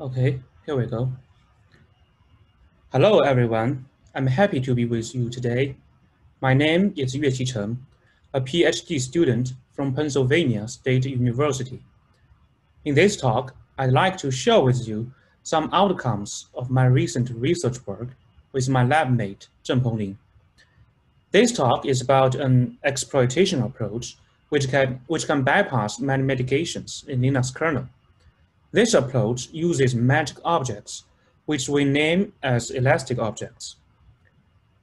Okay, here we go. Hello, everyone. I'm happy to be with you today. My name is Yue Chen, a PhD student from Pennsylvania State University. In this talk, I'd like to share with you some outcomes of my recent research work with my lab mate, Zheng Pengling. This talk is about an exploitation approach which can, which can bypass many mitigations in Linux kernel. This approach uses magic objects, which we name as elastic objects.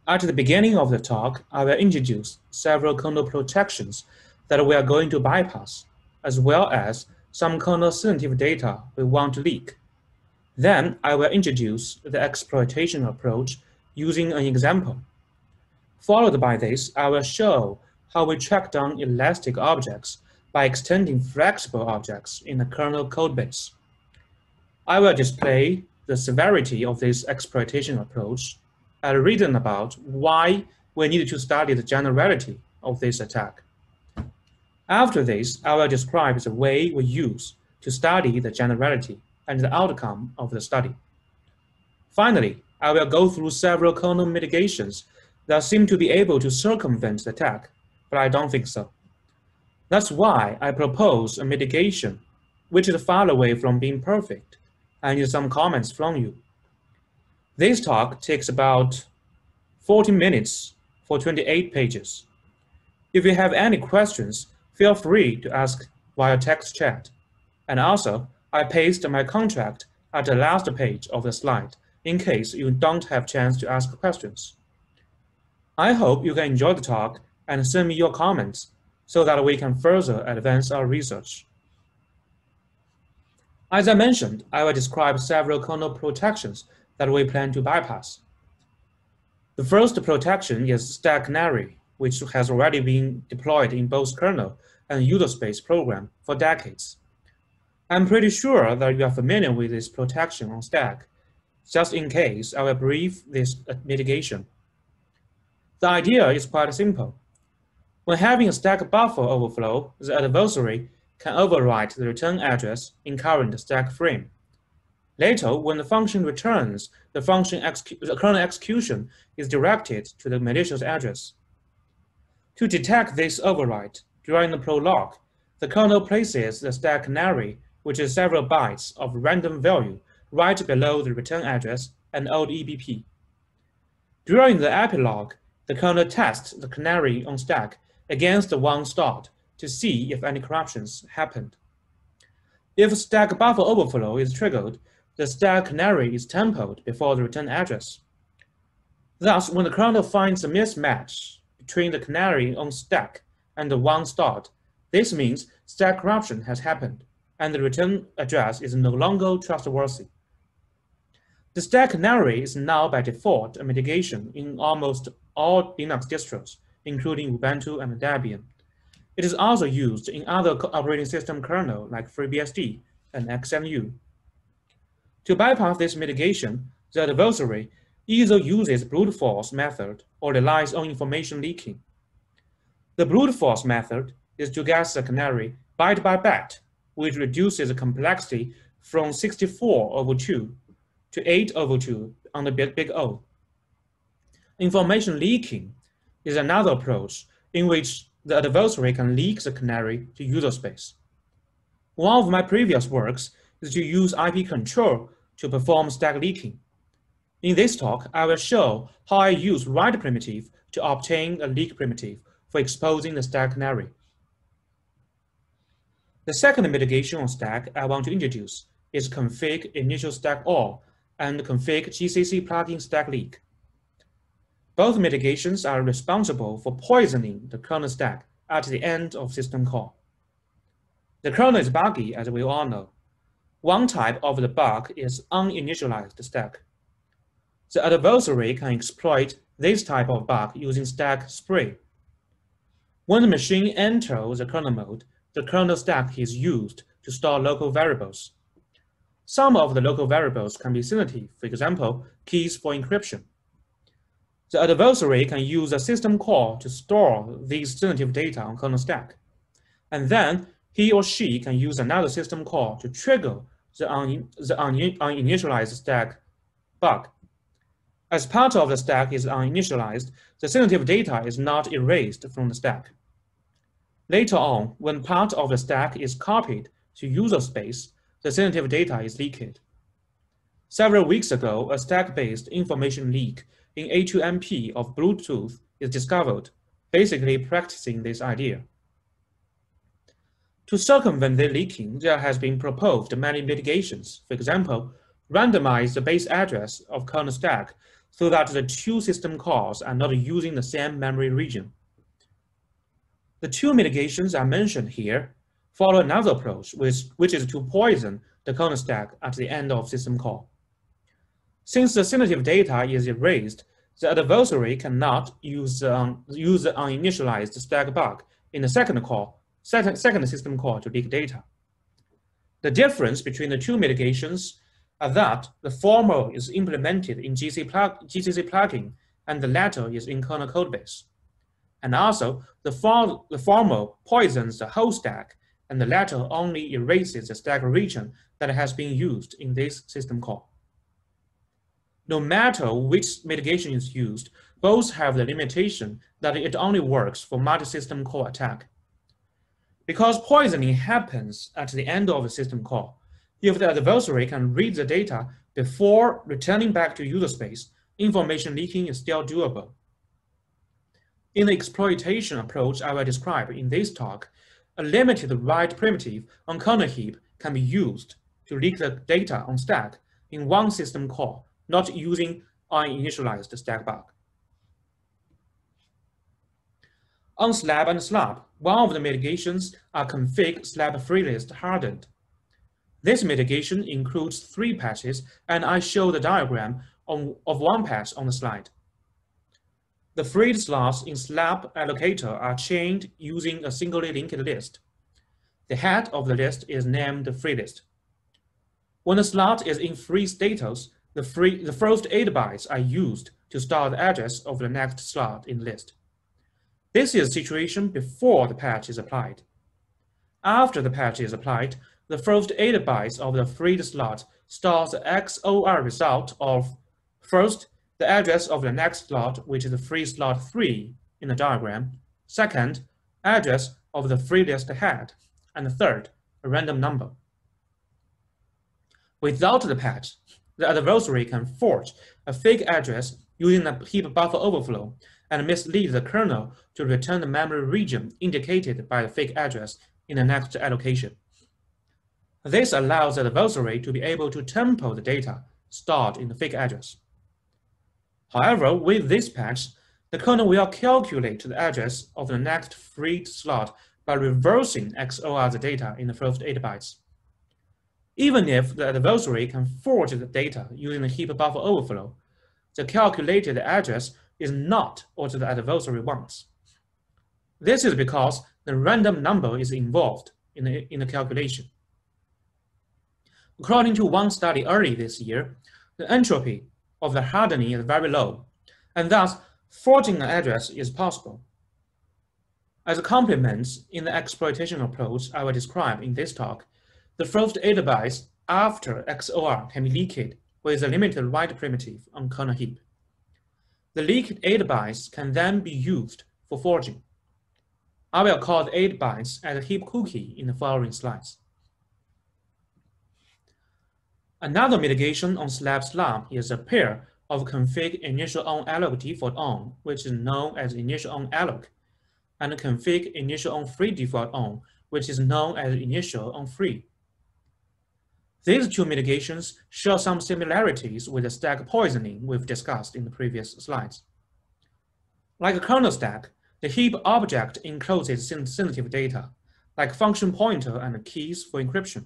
At the beginning of the talk, I will introduce several kernel protections that we are going to bypass, as well as some kernel sensitive data we want to leak. Then I will introduce the exploitation approach using an example. Followed by this, I will show how we track down elastic objects by extending flexible objects in the kernel codebase. I will display the severity of this exploitation approach and reason about why we need to study the generality of this attack. After this, I will describe the way we use to study the generality and the outcome of the study. Finally, I will go through several kernel mitigations that seem to be able to circumvent the attack but I don't think so. That's why I propose a mitigation, which is far away from being perfect. Need some comments from you. This talk takes about 40 minutes for 28 pages. If you have any questions, feel free to ask via text chat. And also, I paste my contract at the last page of the slide in case you don't have chance to ask questions. I hope you can enjoy the talk and send me your comments so that we can further advance our research. As I mentioned, I will describe several kernel protections that we plan to bypass. The first protection is Stack Canary, which has already been deployed in both kernel and user space program for decades. I'm pretty sure that you are familiar with this protection on Stack. Just in case, I will brief this mitigation. The idea is quite simple. When having a stack buffer overflow, the adversary can overwrite the return address in current stack frame. Later, when the function returns, the function the execution is directed to the malicious address. To detect this overwrite, during the prologue, the kernel places the stack canary, which is several bytes of random value, right below the return address and old EBP. During the epilogue, the kernel tests the canary on stack against the one start to see if any corruptions happened. If stack buffer overflow is triggered, the stack canary is tempered before the return address. Thus, when the kernel finds a mismatch between the canary on stack and the one start, this means stack corruption has happened, and the return address is no longer trustworthy. The stack canary is now by default a mitigation in almost all Linux distros, including Ubuntu and Debian. It is also used in other operating system kernel like FreeBSD and XMU. To bypass this mitigation, the adversary either uses brute force method or relies on information leaking. The brute force method is to guess the canary byte by byte, which reduces the complexity from 64 over 2 to 8 over 2 on the big O. Information leaking is another approach in which the adversary can leak the canary to user space. One of my previous works is to use IP control to perform stack leaking. In this talk, I will show how I use write primitive to obtain a leak primitive for exposing the stack canary. The second mitigation on stack I want to introduce is config initial stack all and config GCC plugin stack leak. Both mitigations are responsible for poisoning the kernel stack at the end of system call. The kernel is buggy, as we all know. One type of the bug is uninitialized stack. The adversary can exploit this type of bug using stack spray. When the machine enters the kernel mode, the kernel stack is used to store local variables. Some of the local variables can be sensitive, for example, keys for encryption. The adversary can use a system call to store these sensitive data on kernel stack. And then he or she can use another system call to trigger the, un, the un, uninitialized stack bug. As part of the stack is uninitialized, the sensitive data is not erased from the stack. Later on, when part of the stack is copied to user space, the sensitive data is leaked. Several weeks ago, a stack-based information leak in A2MP of Bluetooth is discovered, basically practicing this idea. To circumvent the leaking, there has been proposed many mitigations. For example, randomize the base address of kernel stack so that the two system calls are not using the same memory region. The two mitigations I mentioned here follow another approach, which, which is to poison the kernel stack at the end of system call. Since the sensitive data is erased, the adversary cannot use, um, use the uninitialized stack bug in the second call, second, second system call to leak data. The difference between the two mitigations are that the former is implemented in GC plug, GCC plugin and the latter is in kernel codebase. And also, the, for, the former poisons the whole stack and the latter only erases the stack region that has been used in this system call. No matter which mitigation is used, both have the limitation that it only works for multi-system call attack. Because poisoning happens at the end of a system call, if the adversary can read the data before returning back to user space, information leaking is still doable. In the exploitation approach I will describe in this talk, a limited write primitive on kernel heap can be used to leak the data on stack in one system call, not using uninitialized stack bug. On slab and slab, one of the mitigations are config slab freelist hardened. This mitigation includes three patches, and I show the diagram on, of one patch on the slide. The freed slots in slab allocator are chained using a singly linked list. The head of the list is named free list. When a slot is in free status, the, free, the first eight bytes are used to store the address of the next slot in list. This is the situation before the patch is applied. After the patch is applied, the first eight bytes of the freed slot stores the XOR result of first the address of the next slot, which is the free slot 3 in the diagram. Second, address of the free list head. And third, a random number. Without the patch, the adversary can forge a fake address using a heap buffer overflow and mislead the kernel to return the memory region indicated by the fake address in the next allocation. This allows the adversary to be able to tempo the data stored in the fake address. However, with this patch, the kernel will calculate the address of the next freed slot by reversing XOR the data in the first 8 bytes. Even if the adversary can forge the data using the heap buffer overflow, the calculated address is not what the adversary wants. This is because the random number is involved in the, in the calculation. According to one study early this year, the entropy of the hardening is very low, and thus forging an address is possible. As a complement in the exploitation approach I will describe in this talk, the first 8 bytes after XOR can be leaked with a limited write primitive on kernel heap. The leaked 8 bytes can then be used for forging. I will call the 8 bytes as a heap cookie in the following slides. Another mitigation on slab slab is a pair of config initial on alloc default on, which is known as initial on alloc, and config initial on free default on, which is known as initial on free. These two mitigations share some similarities with the stack poisoning we've discussed in the previous slides. Like a kernel stack, the heap object encloses sensitive data, like function pointer and keys for encryption.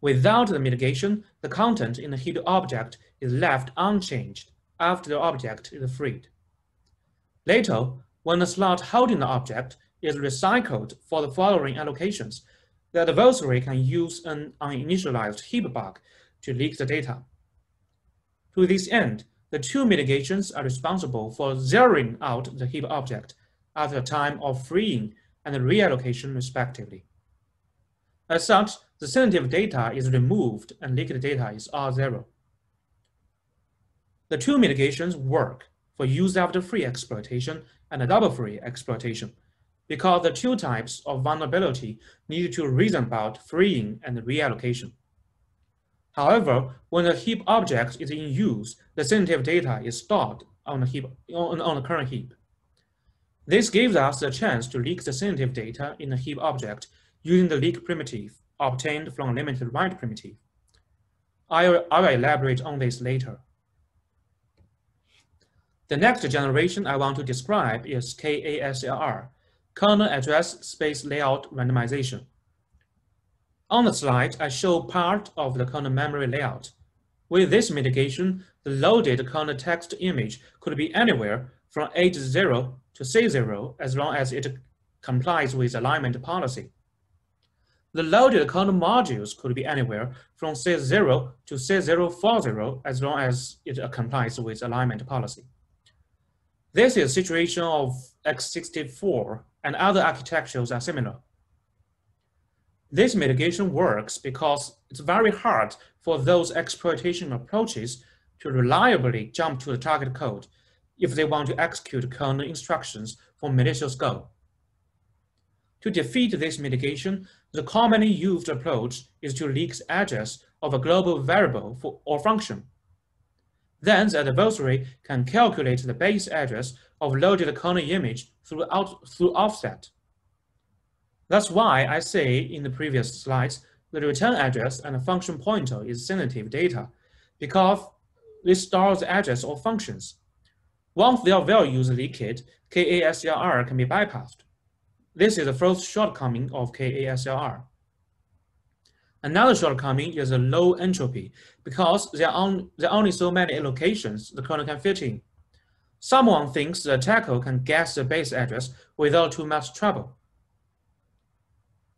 Without the mitigation, the content in the heap object is left unchanged after the object is freed. Later, when the slot holding the object is recycled for the following allocations, the adversary can use an uninitialized heap bug to leak the data. To this end, the two mitigations are responsible for zeroing out the heap object at the time of freeing and reallocation respectively. As such, the sensitive data is removed and leaked data is R0. The two mitigations work for use after free exploitation and double free exploitation because the two types of vulnerability need to reason about freeing and reallocation. However, when a heap object is in use, the sensitive data is stored on the heap on, on the current heap. This gives us a chance to leak the sensitive data in a heap object using the leak primitive obtained from limited write primitive. I'll, I'll elaborate on this later. The next generation I want to describe is KASLR, Kernel Address Space Layout Randomization. On the slide, I show part of the kernel memory layout. With this mitigation, the loaded kernel text image could be anywhere from H0 to C0 as long as it complies with alignment policy. The loaded kernel modules could be anywhere from C0 to C040 as long as it complies with alignment policy. This is a situation of x64 and other architectures are similar. This mitigation works because it's very hard for those exploitation approaches to reliably jump to the target code if they want to execute kernel instructions for malicious Go. To defeat this mitigation, the commonly used approach is to leak the address of a global variable for, or function. Then the adversary can calculate the base address of loaded kernel image through, out, through offset. That's why I say in the previous slides, the return address and the function pointer is sensitive data because they store the address of functions. Once their value is leaked, KASLR can be bypassed. This is the first shortcoming of KASLR. Another shortcoming is a low entropy because there are, there are only so many locations the kernel can fit in. Someone thinks the attacker can guess the base address without too much trouble.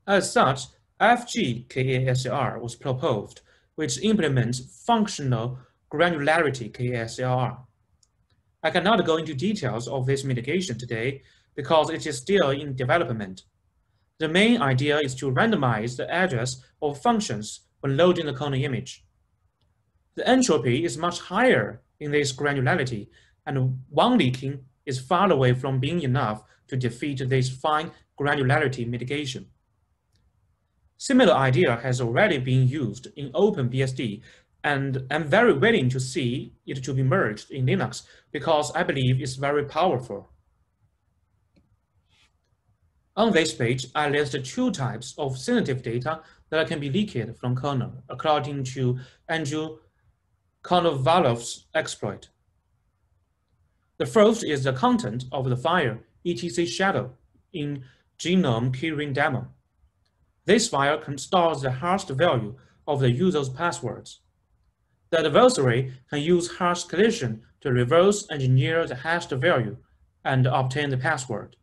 As such, FG-KASLR was proposed, which implements functional granularity KASLR. I cannot go into details of this mitigation today because it is still in development. The main idea is to randomize the address of functions when loading the kernel image. The entropy is much higher in this granularity, and one leaking is far away from being enough to defeat this fine granularity mitigation. Similar idea has already been used in OpenBSD, and I'm very willing to see it to be merged in Linux because I believe it's very powerful. On this page, I list two types of sensitive data that can be leaked from kernel according to Andrew Konovalov's exploit. The first is the content of the file etc shadow in genome keyring demo. This file stores the hashed value of the user's passwords. The adversary can use hash collision to reverse engineer the hashed value and obtain the password.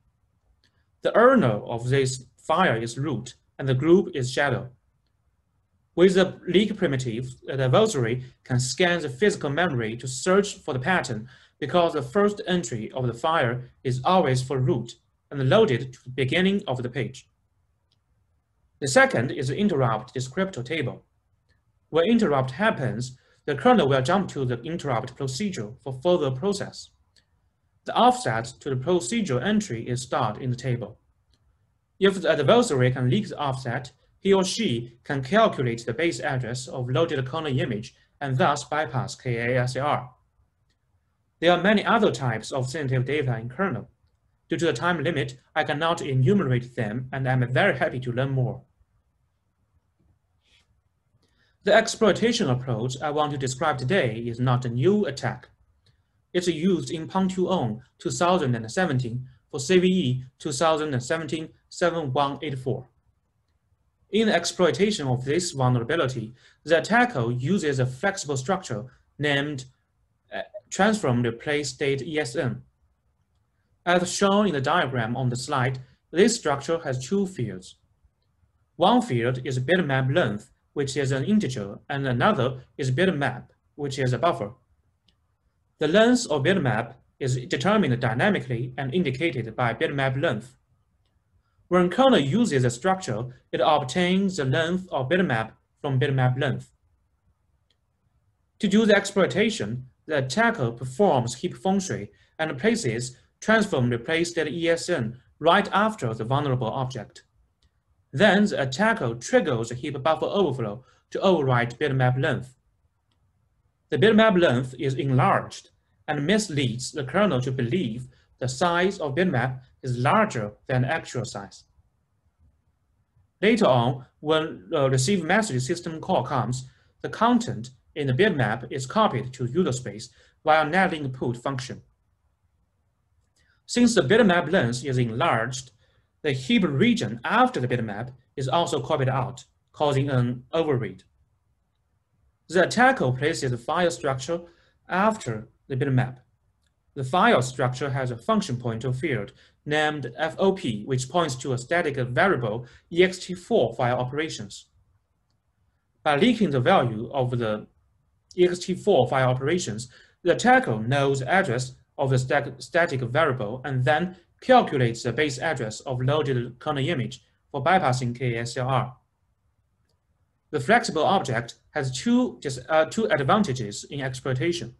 The owner of this file is root, and the group is shadow. With the leak primitive, the adversary can scan the physical memory to search for the pattern because the first entry of the file is always for root and loaded to the beginning of the page. The second is the interrupt descriptor table. When interrupt happens, the kernel will jump to the interrupt procedure for further process. The offset to the procedure entry is stored in the table. If the adversary can leak the offset, he or she can calculate the base address of loaded kernel image and thus bypass KASLR. There are many other types of sensitive data in kernel. Due to the time limit, I cannot enumerate them, and I'm very happy to learn more. The exploitation approach I want to describe today is not a new attack. It's used in Pong2On 2017 for CVE 2017-7184. In the exploitation of this vulnerability, the attacker uses a flexible structure named transform replace state ESN. As shown in the diagram on the slide, this structure has two fields. One field is bitmap length which is an integer, and another is bitmap, which is a buffer. The length of bitmap is determined dynamically and indicated by bitmap length. When kernel uses a structure, it obtains the length of bitmap from bitmap length. To do the exploitation, the attacker performs heap feng shui and places transform replace replaced ESN right after the vulnerable object. Then the attacker triggers heap buffer overflow to overwrite bitmap length. The bitmap length is enlarged and misleads the kernel to believe the size of bitmap is larger than actual size. Later on, when the receive message system call comes, the content in the bitmap is copied to user space via netlink put function. Since the bitmap length is enlarged, the heap region after the bitmap is also copied out, causing an overread. The attacker places the file structure after the bitmap. The file structure has a function pointer field named FOP, which points to a static variable ext4 file operations. By leaking the value of the ext4 file operations, the attacker knows the address of the static variable and then calculates the base address of loaded kernel image for bypassing KSLR. The flexible object has two, uh, two advantages in exploitation.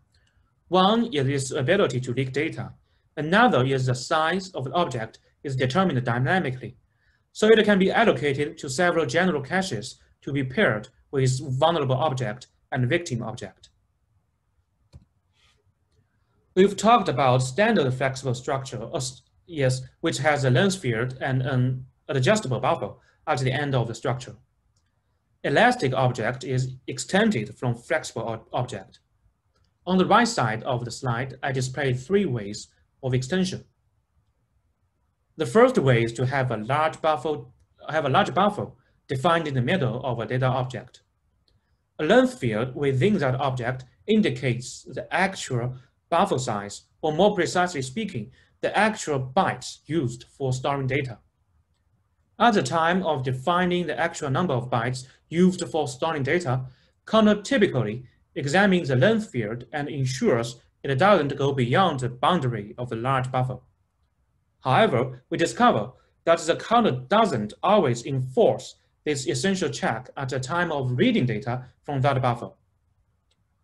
One is its ability to leak data. Another is the size of the object is determined dynamically, so it can be allocated to several general caches to be paired with vulnerable object and victim object. We've talked about standard flexible structure, uh, yes, which has a length field and an adjustable buffer at the end of the structure. Elastic object is extended from flexible object. On the right side of the slide, I displayed three ways of extension. The first way is to have a large buffer, have a large buffer defined in the middle of a data object. A length field within that object indicates the actual buffer size, or more precisely speaking, the actual bytes used for storing data. At the time of defining the actual number of bytes used for storing data, kernel typically examines the length field and ensures it doesn't go beyond the boundary of the large buffer. However, we discover that the counter doesn't always enforce this essential check at the time of reading data from that buffer.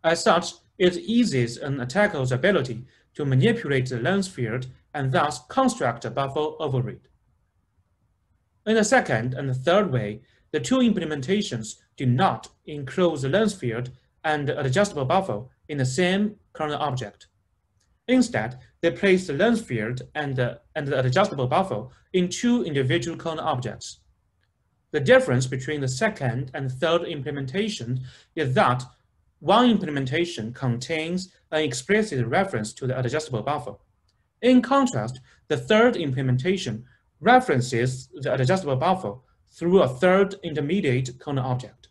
As such, it eases an attacker's ability to manipulate the length field and thus construct a buffer overread. In the second and the third way, the two implementations do not enclose the length field and adjustable buffer in the same kernel object. Instead, they place the length field and and the adjustable buffer in two individual kernel objects. The difference between the second and third implementation is that one implementation contains an explicit reference to the adjustable buffer. In contrast, the third implementation references the adjustable buffer through a third intermediate kernel object.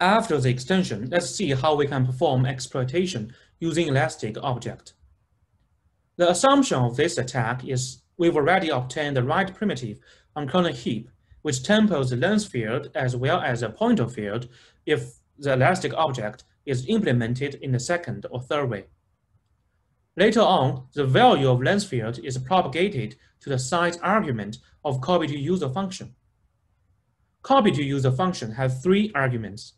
After the extension, let's see how we can perform exploitation using elastic object. The assumption of this attack is we've already obtained the right primitive on kernel heap, which tempers the length field as well as a pointer field if the elastic object is implemented in the second or third way. Later on, the value of length field is propagated to the size argument of copy to user function. Copy to user function has three arguments.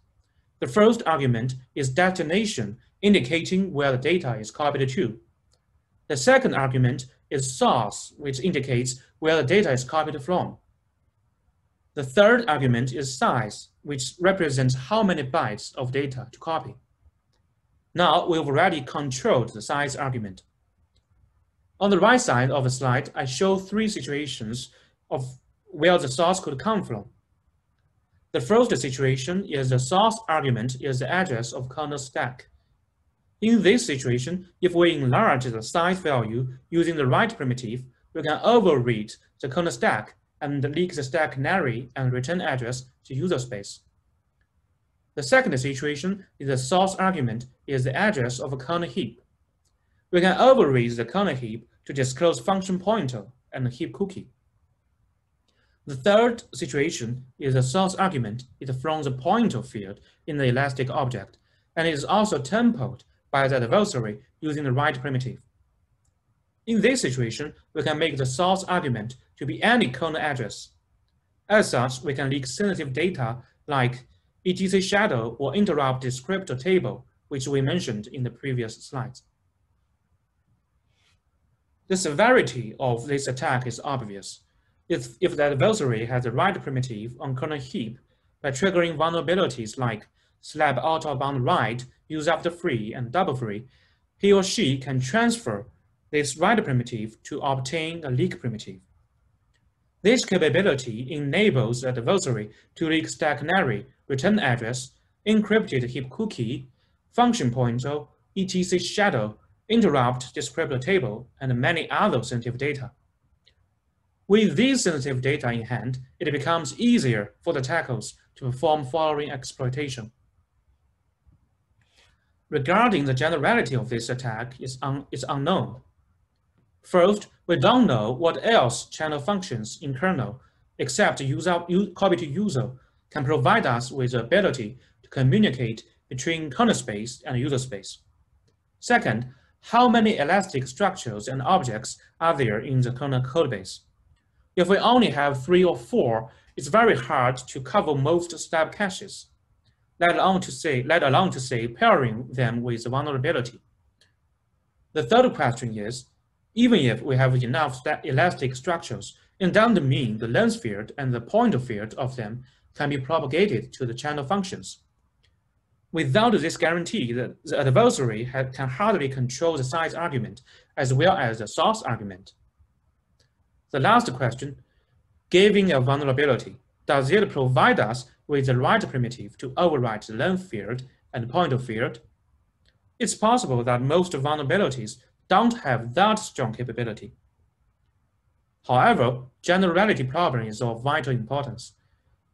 The first argument is destination, indicating where the data is copied to. The second argument is source, which indicates where the data is copied from. The third argument is size, which represents how many bytes of data to copy. Now we've already controlled the size argument. On the right side of the slide, I show three situations of where the source could come from. The first situation is the source argument is the address of kernel stack. In this situation, if we enlarge the size value using the right primitive, we can overread the kernel stack and leak the stack canary and return address to user space. The second situation is the source argument is the address of a kernel heap. We can overread the kernel heap to disclose function pointer and heap cookie. The third situation is the source argument is from the pointer field in the elastic object, and is also tempered by the adversary using the right primitive. In this situation, we can make the source argument to be any kernel address. As such, we can leak sensitive data like etc shadow or interrupt descriptor table, which we mentioned in the previous slides. The severity of this attack is obvious. If, if the adversary has the right primitive on kernel heap by triggering vulnerabilities like slab out of bound write, use after free, and double free, he or she can transfer this write primitive to obtain a leak primitive. This capability enables the adversary to leak stack canary, return address, encrypted heap cookie, function pointer, etc shadow, interrupt descriptor table, and many other sensitive data. With these sensitive data in hand, it becomes easier for the attackers to perform following exploitation. Regarding the generality of this attack is, un is unknown. First, we don't know what else channel functions in kernel, except user, copy to user, can provide us with the ability to communicate between kernel space and user space. Second, how many elastic structures and objects are there in the kernel codebase? If we only have three or four, it's very hard to cover most stub caches, let alone to say, let alone to say pairing them with vulnerability. The third question is, even if we have enough elastic structures, it doesn't mean the length field and the pointer field of them can be propagated to the channel functions. Without this guarantee, the, the adversary can hardly control the size argument as well as the source argument. The last question, giving a vulnerability, does it provide us with the right primitive to overwrite the length field and pointer field? It's possible that most vulnerabilities don't have that strong capability. However, generality problem is of vital importance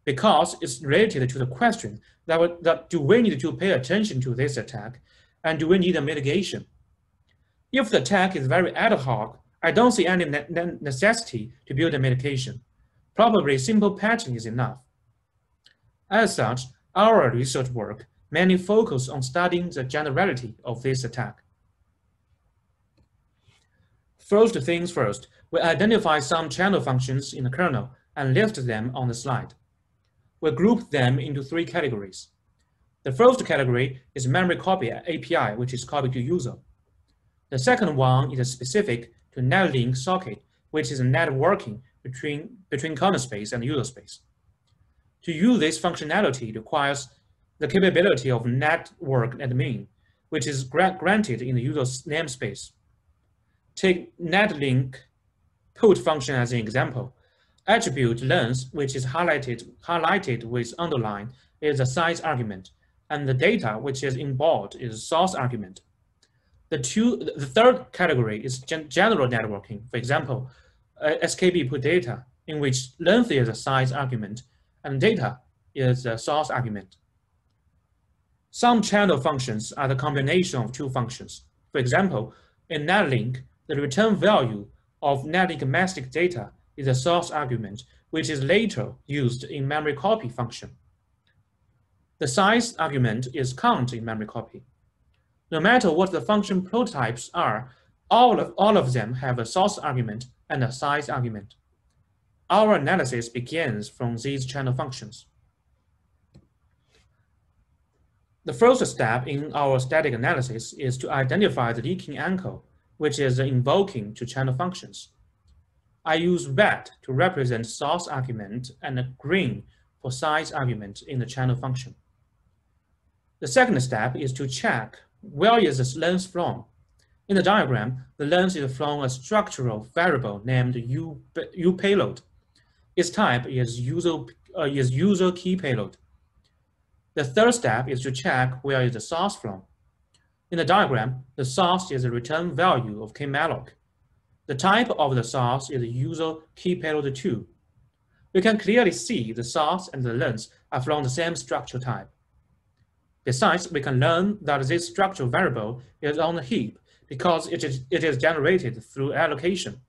because it's related to the question that, that do we need to pay attention to this attack and do we need a mitigation? If the attack is very ad hoc, I don't see any ne necessity to build a mitigation. Probably simple patching is enough. As such, our research work mainly focus on studying the generality of this attack. First things first, we identify some channel functions in the kernel and list them on the slide. We group them into three categories. The first category is memory copy API, which is copied to user. The second one is specific to netlink socket, which is networking between, between kernel space and user space. To use this functionality requires the capability of network admin, which is granted in the user's namespace. Take netlink put function as an example. Attribute length, which is highlighted, highlighted with underline, is a size argument, and the data, which is in bold, is source argument. The, two, the third category is gen general networking. For example, uh, SKB put data, in which length is a size argument, and data is a source argument. Some channel functions are the combination of two functions. For example, in netlink, the return value of netlink mastic data is a source argument, which is later used in memory copy function. The size argument is count in memory copy. No matter what the function prototypes are, all of, all of them have a source argument and a size argument. Our analysis begins from these channel functions. The first step in our static analysis is to identify the leaking anchor which is invoking to channel functions. I use red to represent source argument and green for size argument in the channel function. The second step is to check where is this length from. In the diagram, the length is from a structural variable named U, U payload. Its type is user, uh, is user key payload. The third step is to check where is the source from. In the diagram, the source is the return value of kmalloc. The type of the source is user key payload 2. We can clearly see the source and the length are from the same structure type. Besides, we can learn that this structure variable is on the heap because it is, it is generated through allocation.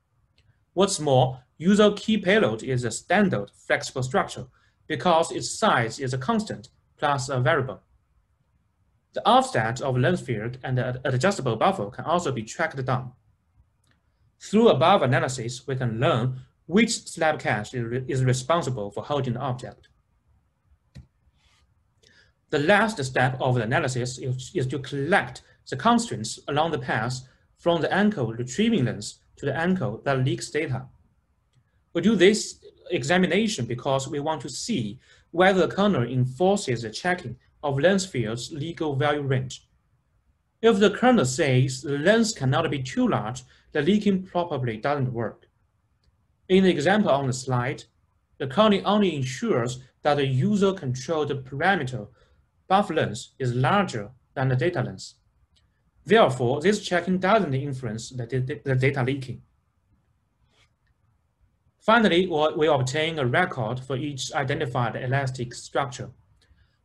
What's more, user key payload is a standard flexible structure because its size is a constant plus a variable. The offset of length field and the adjustable buffer can also be tracked down. Through above analysis, we can learn which slab cache is responsible for holding the object. The last step of the analysis is, is to collect the constraints along the path from the encode retrieving length to the encode that leaks data. We do this examination because we want to see whether the kernel enforces the checking of lens field's legal value range. If the kernel says the lens cannot be too large, the leaking probably doesn't work. In the example on the slide, the kernel only ensures that the user-controlled parameter buffer length is larger than the data length. Therefore, this checking doesn't influence the, the data leaking. Finally, we obtain a record for each identified elastic structure.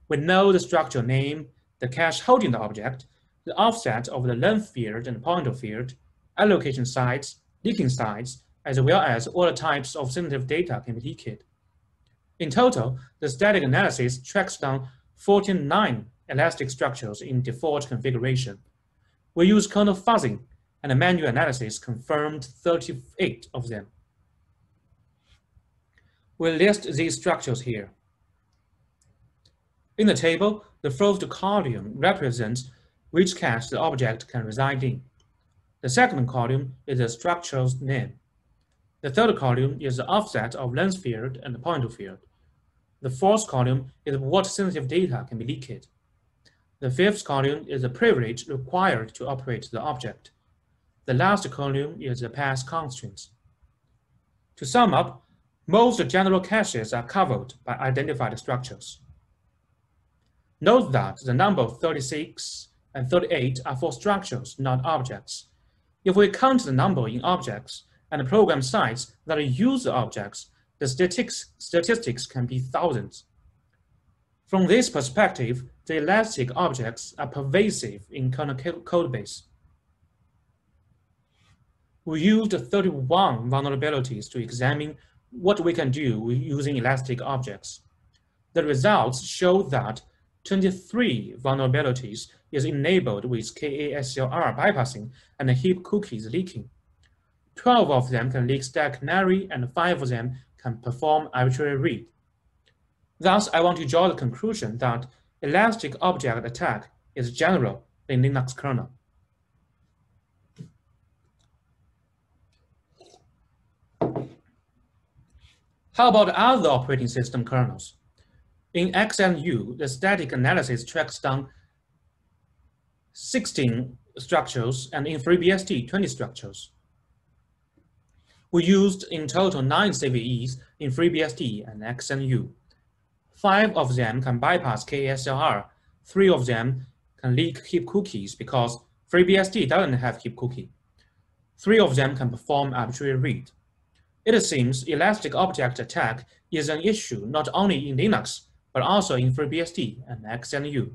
We know the structure name, the cache holding the object, the offset of the length field and pointer field, allocation sites, leaking sites, as well as all the types of sensitive data can be leaked. In total, the static analysis tracks down 49 elastic structures in default configuration. We use kernel fuzzing, and manual analysis confirmed 38 of them. We list these structures here. In the table, the first column represents which cache the object can reside in. The second column is the structure's name. The third column is the offset of length field and pointer field. The fourth column is what sensitive data can be leaked. The fifth column is the privilege required to operate the object. The last column is the path constraints. To sum up, most general caches are covered by identified structures. Note that the number 36 and 38 are for structures, not objects. If we count the number in objects and program sites that use the objects, the statistics, statistics can be thousands. From this perspective, the elastic objects are pervasive in kernel codebase. We used 31 vulnerabilities to examine what we can do using elastic objects. The results show that 23 vulnerabilities is enabled with KASLR bypassing and heap cookies leaking. 12 of them can leak stack canary and 5 of them can perform arbitrary read. Thus, I want to draw the conclusion that elastic object attack is general in Linux kernel. How about other operating system kernels? In XNU, the static analysis tracks down 16 structures and in FreeBSD, 20 structures. We used in total nine CVEs in FreeBSD and XNU. Five of them can bypass KSLR. Three of them can leak heap cookies because FreeBSD doesn't have heap cookie. Three of them can perform arbitrary read. It seems elastic object attack is an issue not only in Linux, but also in FreeBSD and XNU.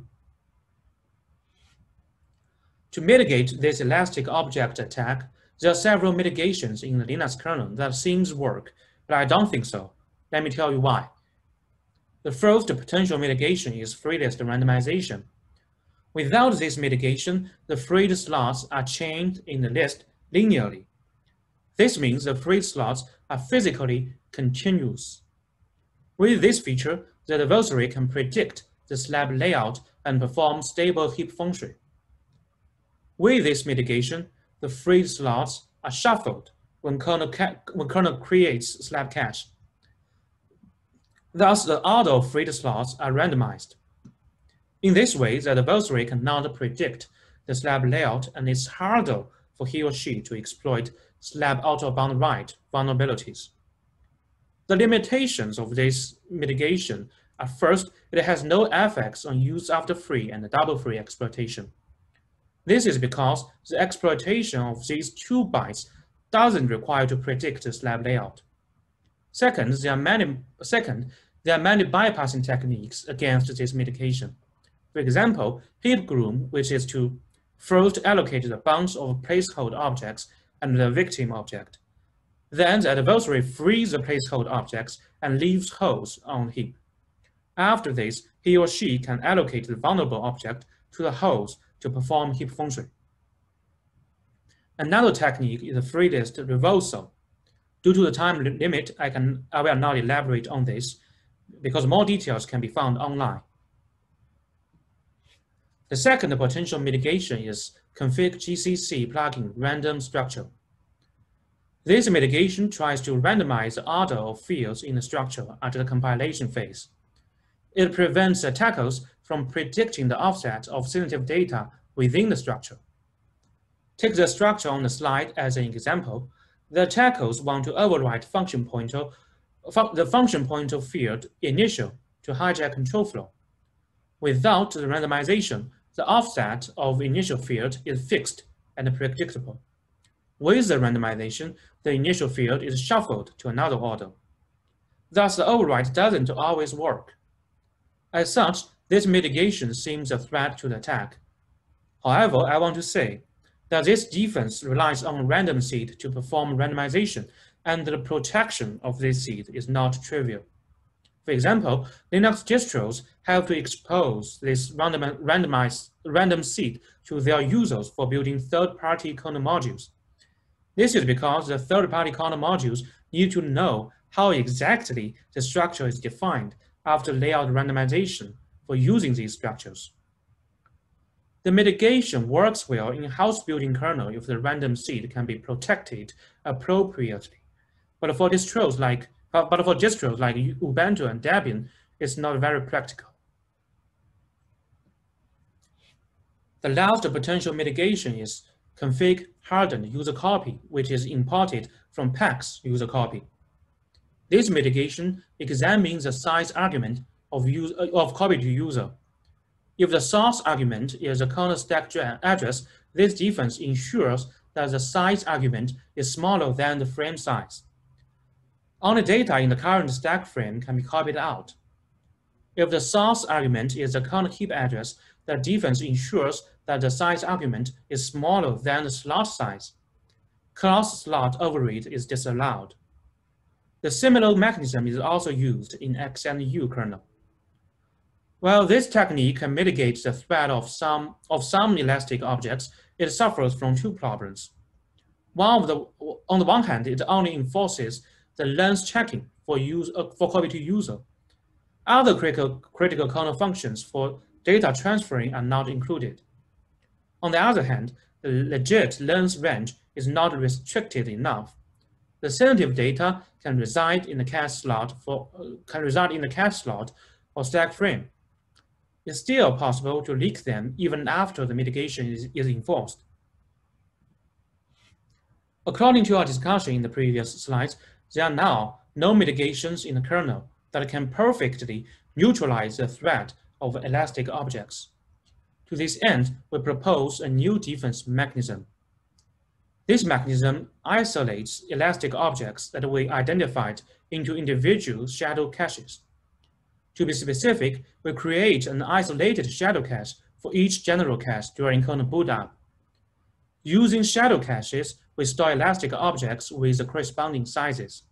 To mitigate this elastic object attack, there are several mitigations in the Linux kernel that seems work, but I don't think so. Let me tell you why. The first potential mitigation is free list randomization. Without this mitigation, the freed slots are chained in the list linearly. This means the freed slots are physically continuous. With this feature, the adversary can predict the slab layout and perform stable heap function. With this mitigation, the freed slots are shuffled when kernel, when kernel creates slab cache. Thus, the order of freed slots are randomized. In this way, the adversary cannot predict the slab layout and it's harder for he or she to exploit slab out-of-bound write vulnerabilities. The limitations of this mitigation are first, it has no effects on use after free and double free exploitation. This is because the exploitation of these two bytes doesn't require to predict the slab layout. Second, there are many, second, there are many bypassing techniques against this mitigation. For example, heap groom, which is to first allocate the bunch of placeholder objects and the victim object. Then the adversary frees the placeholder objects and leaves holes on heap. After this, he or she can allocate the vulnerable object to the holes to perform heap function. Another technique is the free list reversal. Due to the time limit, I, can, I will not elaborate on this because more details can be found online. The second potential mitigation is config GCC plugin random structure. This mitigation tries to randomize the order of fields in the structure at the compilation phase. It prevents attackers from predicting the offset of sensitive data within the structure. Take the structure on the slide as an example. The attackers want to override function pointer, the function pointer field initial to hijack control flow. Without the randomization, the offset of initial field is fixed and predictable. With the randomization, the initial field is shuffled to another order. Thus, the override doesn't always work. As such, this mitigation seems a threat to the attack. However, I want to say that this defense relies on random seed to perform randomization, and the protection of this seed is not trivial. For example, Linux distros have to expose this random, randomized random seed to their users for building third-party kernel modules. This is because the third-party kernel modules need to know how exactly the structure is defined after layout randomization for using these structures. The mitigation works well in house building kernel if the random seed can be protected appropriately. But for distros like but for distros like Ubuntu and Debian, it's not very practical. The last potential mitigation is config hardened user copy, which is imported from PaX user copy. This mitigation examines the size argument of, use, of copy to user. If the source argument is a kernel stack address, this defense ensures that the size argument is smaller than the frame size. Only data in the current stack frame can be copied out. If the source argument is a kernel heap address, the defense ensures that the size argument is smaller than the slot size. Cross slot overread is disallowed. The similar mechanism is also used in XNU kernel. While this technique can mitigate the threat of some, of some elastic objects, it suffers from two problems. One of the, on the one hand, it only enforces the length checking for, use, uh, for copy to user. Other critical, critical kernel functions for data transferring are not included. On the other hand, the legit length range is not restricted enough. The sensitive data can reside in the cache slot for uh, can reside in the cache slot or stack frame. It's still possible to leak them even after the mitigation is, is enforced. According to our discussion in the previous slides, there are now no mitigations in the kernel that can perfectly neutralize the threat of elastic objects. To this end, we propose a new defense mechanism. This mechanism isolates elastic objects that we identified into individual shadow caches. To be specific, we create an isolated shadow cache for each general cache during kernel boot up. Using shadow caches, we store elastic objects with the corresponding sizes.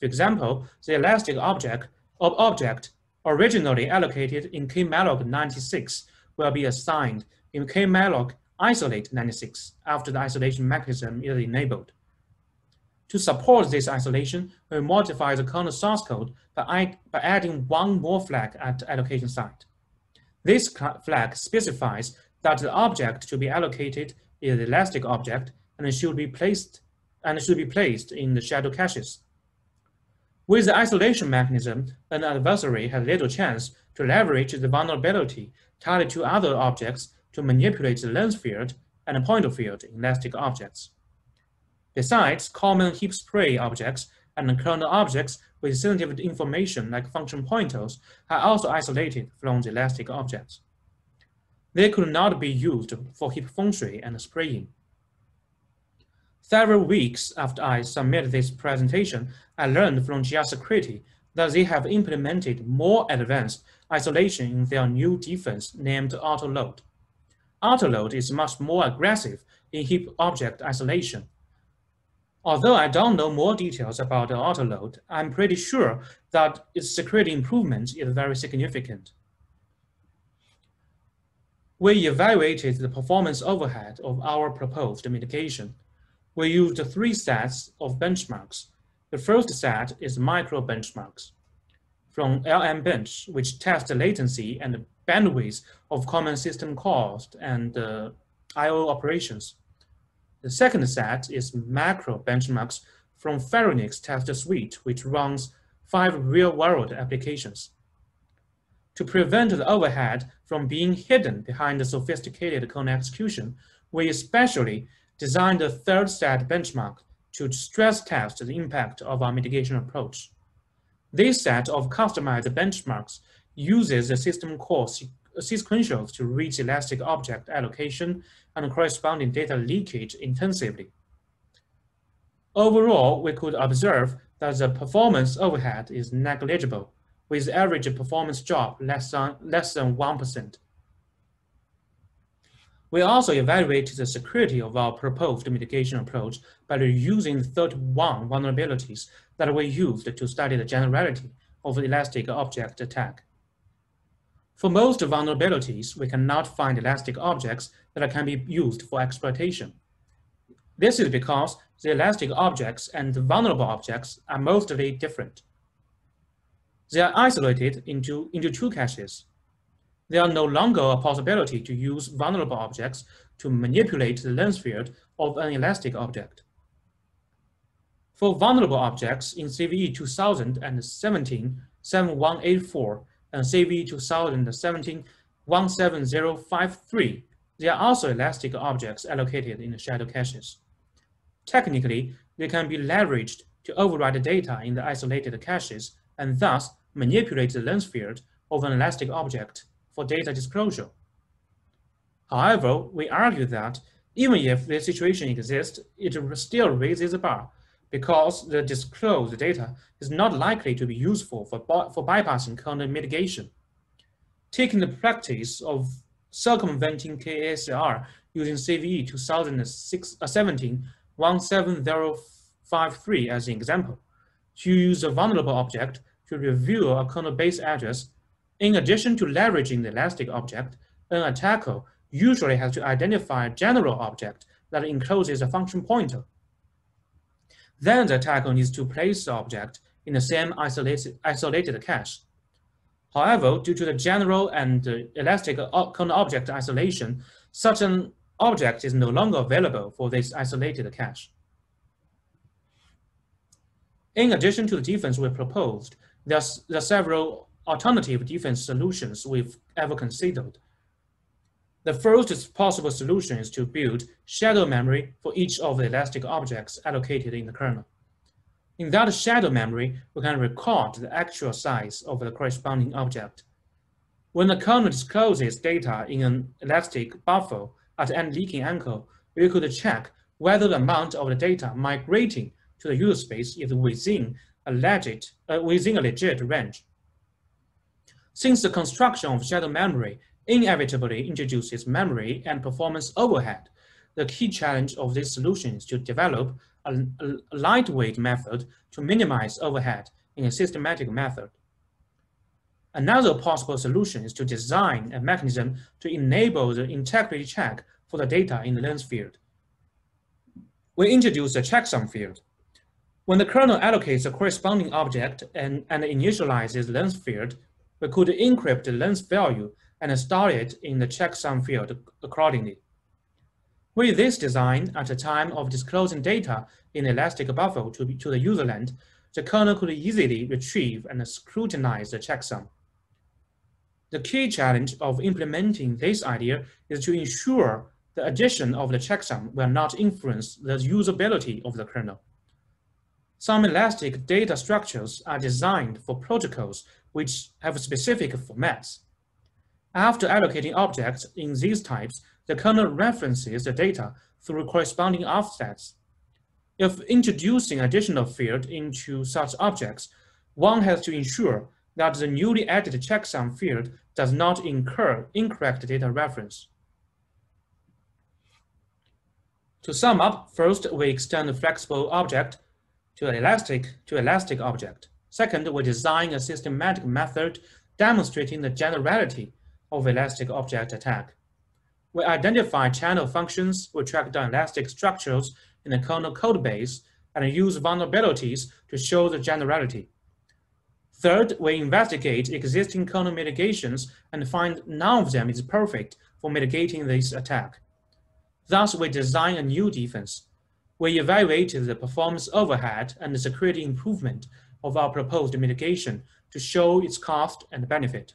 For example, the elastic object, of object originally allocated in kmalloc 96 will be assigned in kmalloc isolate 96 after the isolation mechanism is enabled. To support this isolation, we modify the kernel source code by, by adding one more flag at allocation site. This flag specifies that the object to be allocated is an elastic object and should be placed and should be placed in the shadow caches. With the isolation mechanism, an adversary has little chance to leverage the vulnerability tied to other objects to manipulate the length field and pointer field in elastic objects. Besides, common heap spray objects and kernel objects with sensitive information like function pointers are also isolated from the elastic objects. They could not be used for heap feng shui and spraying. Several weeks after I submitted this presentation, I learned from grsecurity that they have implemented more advanced isolation in their new defense named AUTOSLAB. AUTOSLAB is much more aggressive in heap object isolation. Although I don't know more details about the AUTOSLAB, I'm pretty sure that its security improvement is very significant. We evaluated the performance overhead of our proposed mitigation. we used three sets of benchmarks. The first set is micro benchmarks from LMbench, which test the latency and bandwidth of common system calls and uh, I.O. operations. The second set is macro benchmarks from Phoronix test suite, which runs five real-world applications. To prevent the overhead from being hidden behind the sophisticated code execution, we especially designed a third set benchmark to stress test the impact of our mitigation approach. This set of customized benchmarks uses the system call sequentials to reach elastic object allocation and corresponding data leakage intensively. Overall, we could observe that the performance overhead is negligible, with average performance drop less than, less than 1%. We also evaluated the security of our proposed mitigation approach by using 31 vulnerabilities that were used to study the generality of elastic object attack. For most vulnerabilities, we cannot find elastic objects that can be used for exploitation. This is because the elastic objects and vulnerable objects are mostly different. They are isolated into, into two caches. There are no longer a possibility to use vulnerable objects to manipulate the lens field of an elastic object. For vulnerable objects in CVE 2017-7184 and CVE 2017-17053, there are also elastic objects allocated in the shadow caches. Technically, they can be leveraged to override data in the isolated caches and thus manipulate the length field of an elastic object for data disclosure. However, we argue that even if this situation exists, it still raises a bar because the disclosed data is not likely to be useful for, for bypassing kernel mitigation. Taking the practice of circumventing KASLR using CVE 2017 uh, 17053 as an example, to use a vulnerable object to review a kernel base address. In addition to leveraging the elastic object, an attacker usually has to identify a general object that encloses a function pointer. Then the attacker needs to place the object in the same isolated, isolated cache. However, due to the general and elastic kernel object isolation, such an object is no longer available for this isolated cache. In addition to the defense we proposed, there are several alternative defense solutions we've ever considered. The first possible solution is to build shadow memory for each of the elastic objects allocated in the kernel. In that shadow memory, we can record the actual size of the corresponding object. When the kernel discloses data in an elastic buffer, at any leaking angle, we could check whether the amount of the data migrating to the user space is within a legit, uh, within a legit range. Since the construction of shadow memory inevitably introduces memory and performance overhead, the key challenge of this solution is to develop a, a lightweight method to minimize overhead in a systematic method. Another possible solution is to design a mechanism to enable the integrity check for the data in the lens field. We introduce a checksum field. When the kernel allocates a corresponding object and, and initializes length field, we could encrypt the lens value and store it in the checksum field accordingly. With this design, at the time of disclosing data in elastic buffer to, to the userland, the kernel could easily retrieve and scrutinize the checksum. The key challenge of implementing this idea is to ensure the addition of the checksum will not influence the usability of the kernel. Some elastic data structures are designed for protocols which have specific formats. After allocating objects in these types, the kernel references the data through corresponding offsets. If introducing additional field into such objects, one has to ensure that the newly added checksum field does not incur incorrect data reference. To sum up, first, we extend a flexible object to elastic to elastic object. Second, we design a systematic method demonstrating the generality of elastic object attack. We identify channel functions, we track down elastic structures, in the kernel code base and use vulnerabilities to show the generality. Third, we investigate existing kernel mitigations and find none of them is perfect for mitigating this attack. Thus, we design a new defense. We evaluated the performance overhead and the security improvement of our proposed mitigation to show its cost and benefit.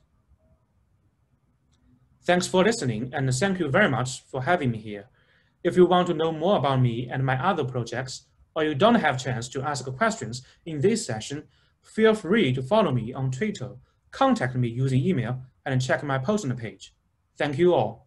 Thanks for listening, and thank you very much for having me here. If you want to know more about me and my other projects, or you don't have chance to ask questions in this session, feel free to follow me on Twitter, contact me using email, and check my personal page. Thank you all.